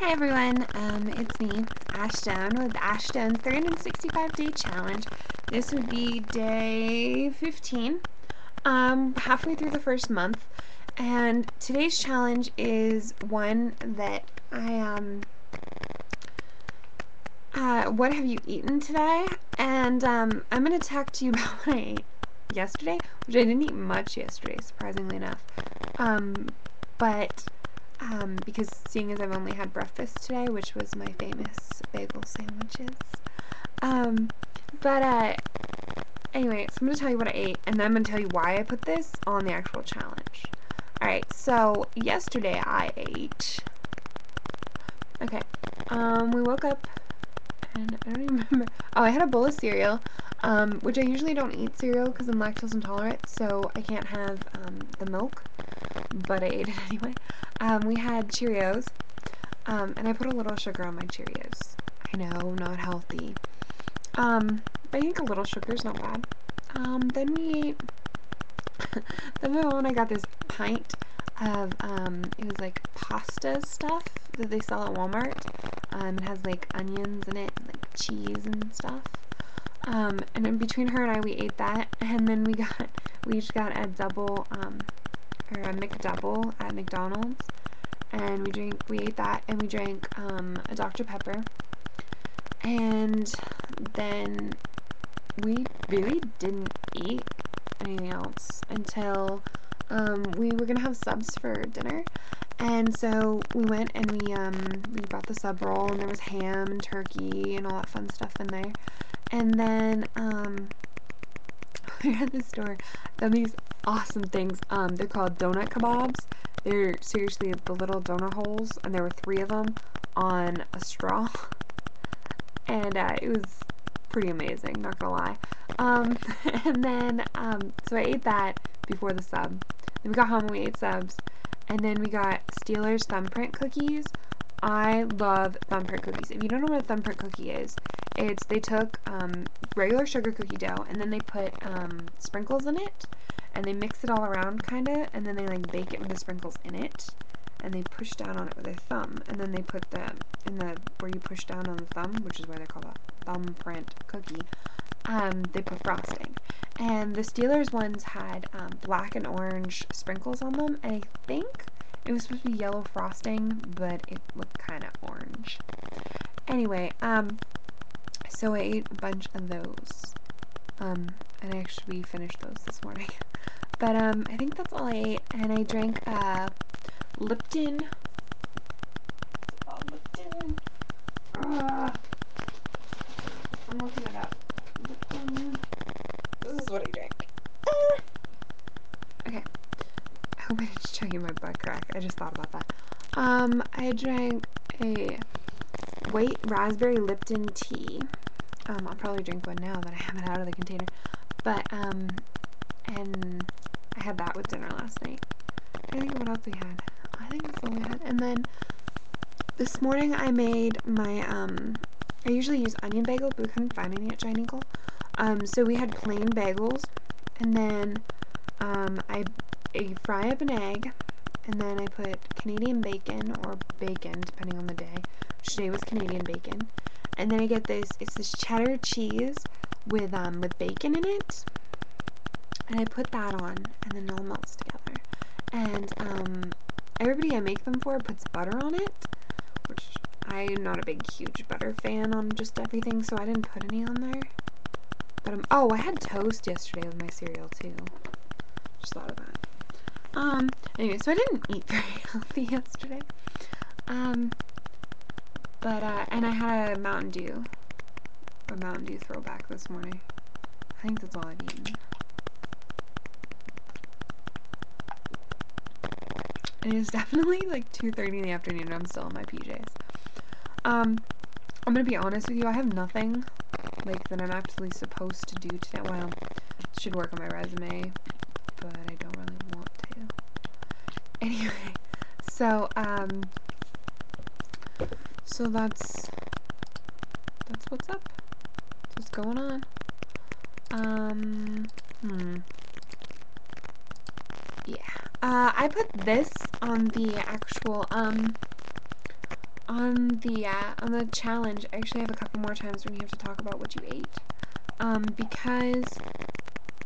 Hi everyone, um, it's me, Ash Stone, with Ash Stone 365 Day Challenge. This would be day 15, um, halfway through the first month, and today's challenge is one that I, um, uh, what have you eaten today? And, um, I'm going to talk to you about what I ate yesterday, which I didn't eat much yesterday, surprisingly enough, um, but um, because seeing as I've only had breakfast today, which was my famous bagel sandwiches. Um, but, uh, anyway, so I'm going to tell you what I ate, and then I'm going to tell you why I put this on the actual challenge. Alright, so yesterday I ate, okay, um, we woke up, and I don't remember, oh, I had a bowl of cereal, um, which I usually don't eat cereal because I'm lactose intolerant, so I can't have, um, the milk, but I ate it anyway. Um, we had Cheerios, um, and I put a little sugar on my Cheerios. I know, not healthy. Um, but I think a little sugar is not bad. Um, then we ate, then my mom and I got this pint of, um, it was like pasta stuff that they sell at Walmart. Um, it has like onions in it, and, like cheese and stuff. Um, and in between her and I, we ate that, and then we got, we each got a double, um, or a McDouble at McDonald's, and we drank, we ate that, and we drank um, a Dr. Pepper, and then we really didn't eat anything else until um, we were gonna have subs for dinner, and so we went and we um, we bought the sub roll, and there was ham and turkey and all that fun stuff in there, and then um, we at the store done these awesome things. Um, they're called donut kebabs. They're seriously the little donut holes, and there were three of them on a straw, and uh, it was pretty amazing. Not gonna lie. Um, and then um, so I ate that before the sub. Then we got home and we ate subs, and then we got Steeler's thumbprint cookies. I love thumbprint cookies. If you don't know what a thumbprint cookie is, it's they took um, regular sugar cookie dough and then they put um, sprinkles in it and they mix it all around kind of and then they like bake it with the sprinkles in it and they push down on it with their thumb and then they put the in the where you push down on the thumb which is why they're called a thumbprint cookie um, they put frosting and the Steelers ones had um, black and orange sprinkles on them and I think it was supposed to be yellow frosting, but it looked kind of orange. Anyway, um, so I ate a bunch of those. Um, and I actually finished those this morning. But, um, I think that's all I ate. And I drank, uh, Lipton. Oh, Lipton. Uh, I'm looking it up. Lipton. This is what I drank. Uh, okay. I hope I didn't show you my butt crack. I just thought about that. Um, I drank a white raspberry Lipton tea. Um, I'll probably drink one now that I have it out of the container. But, um, and I had that with dinner last night. I think what else we had. I think that's all we had. And then this morning I made my, um, I usually use onion bagel, but we couldn't find any at Giant Eagle. Um, so we had plain bagels, and then, um, I, I fry up an egg, and then I put Canadian bacon, or bacon, depending on the day. Today was Canadian bacon. And then I get this, it's this cheddar cheese with, um, with bacon in it. And I put that on, and then it all melts together. And, um, everybody I make them for puts butter on it, which I'm not a big, huge butter fan on just everything, so I didn't put any on there. But, um, oh, I had toast yesterday with my cereal, too. Just thought of that. Um, anyway, so I didn't eat very healthy yesterday. Um, but, uh, and I had a Mountain Dew. A Mountain Dew throwback this morning. I think that's all I've eaten. It is definitely like 2.30 in the afternoon and I'm still in my PJs. Um, I'm gonna be honest with you, I have nothing, like, that I'm actually supposed to do today. Well, should work on my resume, but I don't really want to. Anyway, so, um, so that's, that's what's up. That's what's going on. Um, hmm. Yeah. Uh, I put this on the actual, um, on the uh, on the challenge, I actually have a couple more times when you have to talk about what you ate, um, because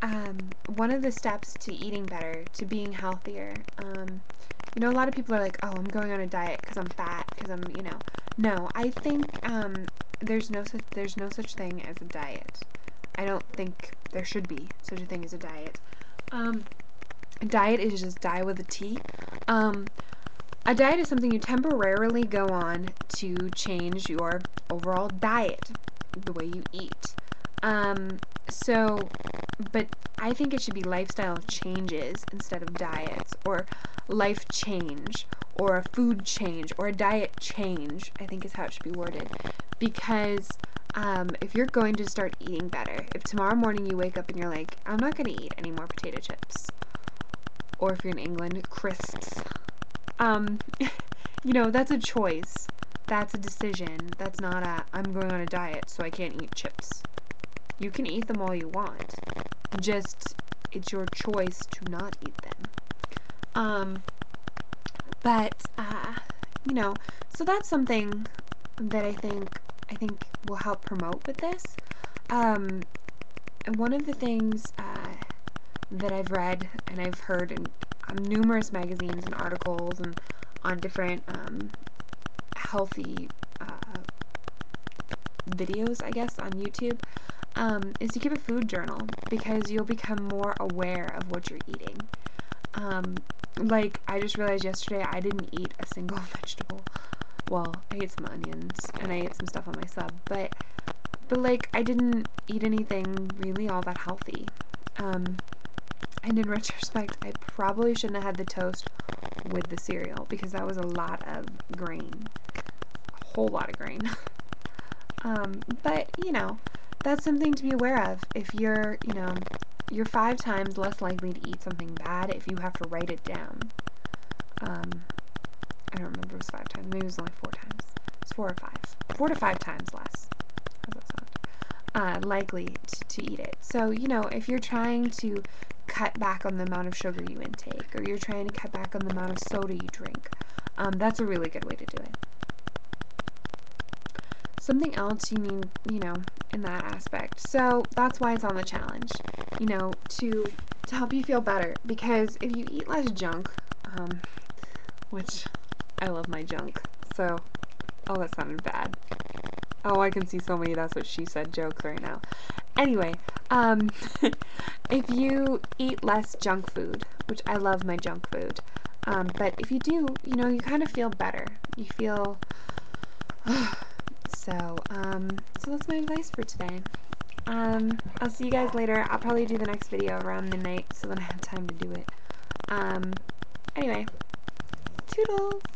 um, one of the steps to eating better, to being healthier, um, you know, a lot of people are like, oh, I'm going on a diet because I'm fat, because I'm, you know, no, I think um, there's no such there's no such thing as a diet. I don't think there should be such a thing as a diet. Um, a diet is just die with a T. Um, a diet is something you temporarily go on to change your overall diet, the way you eat. Um, so, but I think it should be lifestyle changes instead of diets, or life change, or a food change, or a diet change, I think is how it should be worded. Because um, if you're going to start eating better, if tomorrow morning you wake up and you're like, I'm not going to eat any more potato chips, or if you're in England, crisps, um, you know, that's a choice. That's a decision. That's not a, I'm going on a diet, so I can't eat chips. You can eat them all you want. Just, it's your choice to not eat them. Um, but, uh, you know, so that's something that I think, I think will help promote with this. Um, and one of the things, uh, that I've read and I've heard in um, numerous magazines and articles and on different um, healthy uh, videos, I guess, on YouTube, um, is to keep a food journal because you'll become more aware of what you're eating. Um, like, I just realized yesterday I didn't eat a single vegetable. Well, I ate some onions and I ate some stuff on my sub, but, but like, I didn't eat anything really all that healthy. Um, and in retrospect, I probably shouldn't have had the toast with the cereal because that was a lot of grain. A whole lot of grain. um, but, you know, that's something to be aware of. If you're, you know, you're five times less likely to eat something bad if you have to write it down. Um, I don't remember it was five times. Maybe it was only four times. It's four or five. Four to five times less. How's that sound? Uh, likely to, to eat it. So, you know, if you're trying to cut back on the amount of sugar you intake, or you're trying to cut back on the amount of soda you drink. Um, that's a really good way to do it. Something else you need, you know, in that aspect. So that's why it's on the challenge, you know, to to help you feel better. Because if you eat less junk, um, which I love my junk, so oh, that sounded bad. Oh, I can see so many that's what she said jokes right now. Anyway, um, if you eat less junk food, which I love my junk food, um, but if you do, you know, you kind of feel better. You feel. so, um, so that's my advice for today. Um, I'll see you guys later. I'll probably do the next video around midnight so that I have time to do it. Um, anyway, toodles!